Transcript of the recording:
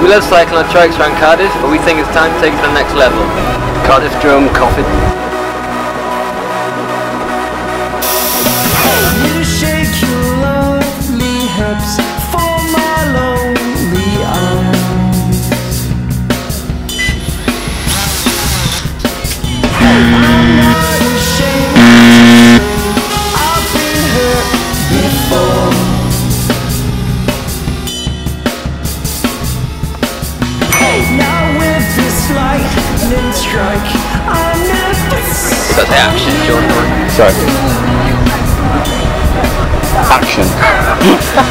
We love cycling our trikes around Cardiff, but we think it's time to take it to the next level. Cardiff Drome Coffin. You That's the action, John. Sorry. Action.